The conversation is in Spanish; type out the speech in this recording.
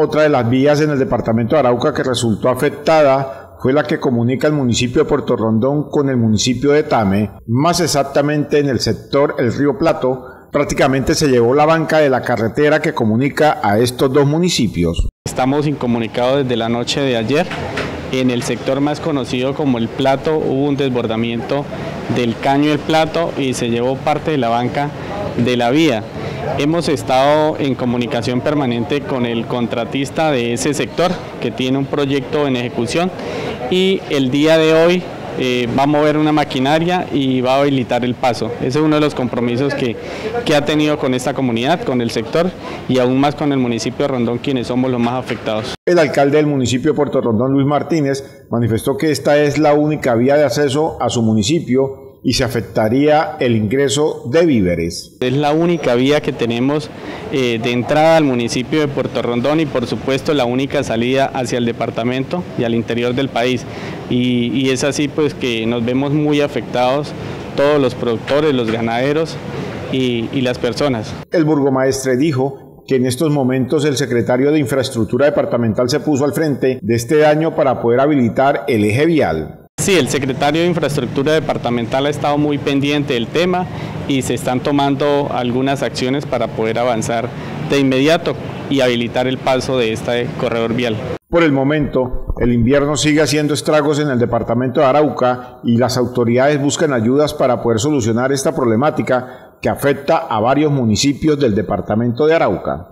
Otra de las vías en el departamento de Arauca que resultó afectada fue la que comunica el municipio de Puerto Rondón con el municipio de Tame, más exactamente en el sector El Río Plato, prácticamente se llevó la banca de la carretera que comunica a estos dos municipios. Estamos incomunicados desde la noche de ayer. En el sector más conocido como el Plato hubo un desbordamiento del caño del Plato y se llevó parte de la banca de la vía. Hemos estado en comunicación permanente con el contratista de ese sector que tiene un proyecto en ejecución y el día de hoy eh, va a mover una maquinaria y va a habilitar el paso. Ese es uno de los compromisos que, que ha tenido con esta comunidad, con el sector y aún más con el municipio de Rondón, quienes somos los más afectados. El alcalde del municipio de Puerto Rondón, Luis Martínez, manifestó que esta es la única vía de acceso a su municipio y se afectaría el ingreso de víveres. Es la única vía que tenemos eh, de entrada al municipio de Puerto Rondón y por supuesto la única salida hacia el departamento y al interior del país. Y, es así pues que nos vemos muy afectados todos los productores, los ganaderos y, y las personas. El burgomaestre dijo que en estos momentos el secretario de Infraestructura Departamental se puso al frente de este año para poder habilitar el eje vial. Sí, el secretario de Infraestructura Departamental ha estado muy pendiente del tema y se están tomando algunas acciones para poder avanzar de inmediato y habilitar el paso de este corredor vial. Por el momento, el invierno sigue haciendo estragos en el departamento de Arauca y las autoridades buscan ayudas para poder solucionar esta problemática que afecta a varios municipios del departamento de Arauca.